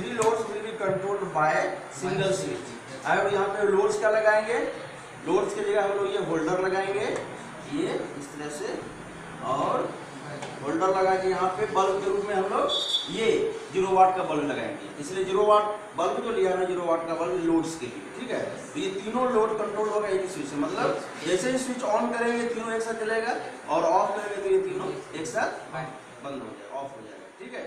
Three loads will be controlled by single switch अब यहाँ पे लोड्स क्या लगाएँगे? लोड्स की जगह हम लोग ये होल्डर लगाएँगे। ये इस तरह से और होल्डर लगा के यहाँ पे बल्ब के रूप में हम लोग ये ज़ीरो वाट का बल्ब लगाएँगे। इसलिए ज़ीरो वाट बल्ब जो लिया ना ज़ीरो वाट का बल्ब लोड्स के लिए ठीक है? तो ये तीनों लोड कंट्रोल होगा एक स्विच से। मतलब जैसे ही स्विच ऑन करेंगे तीनों एक साथ चलेगा और ऑफ़ करेंगे तो ये तीनों एक साथ बंद हो जाएगा ऑफ़ हो जाएगा ठीक है?